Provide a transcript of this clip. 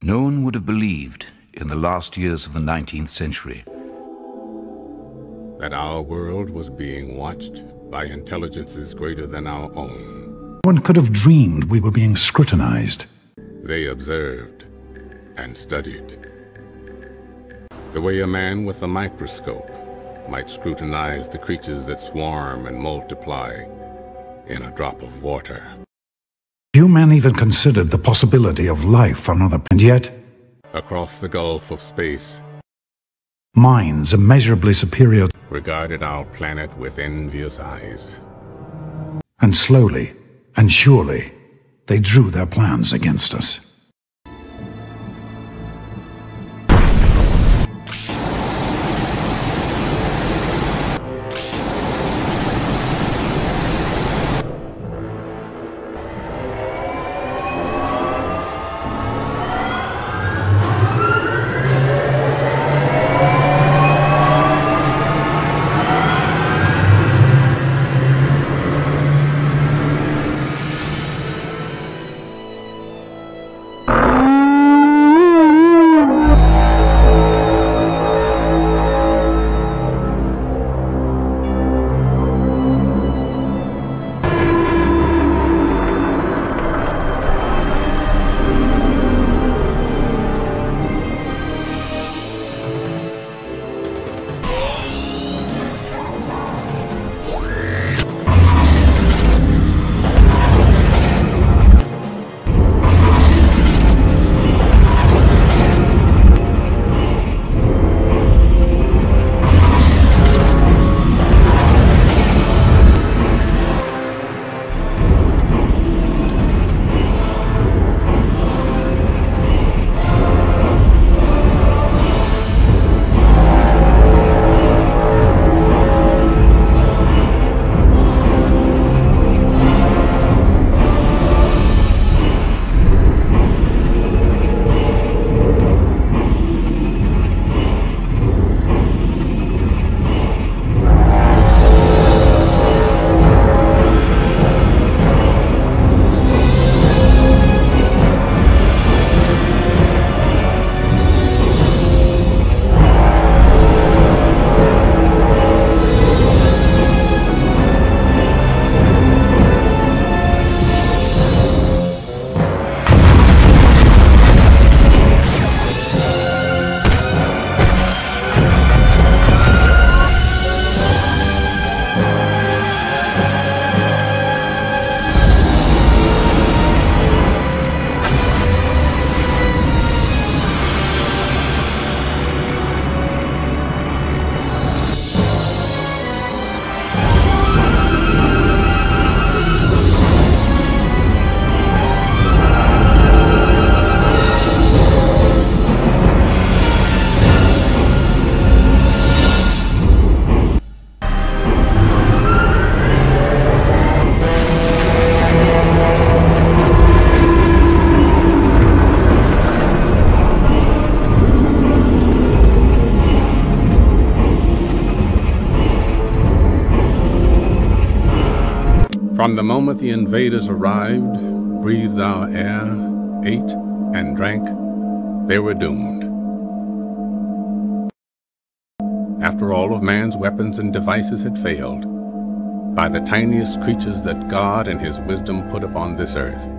No one would have believed in the last years of the 19th century that our world was being watched by intelligences greater than our own. One could have dreamed we were being scrutinized. They observed and studied. The way a man with a microscope might scrutinize the creatures that swarm and multiply in a drop of water. Few men even considered the possibility of life on other and yet Across the gulf of space, minds immeasurably superior regarded our planet with envious eyes. and slowly and surely they drew their plans against us. From the moment the invaders arrived, breathed our air, ate, and drank, they were doomed. After all of man's weapons and devices had failed, by the tiniest creatures that God in his wisdom put upon this earth,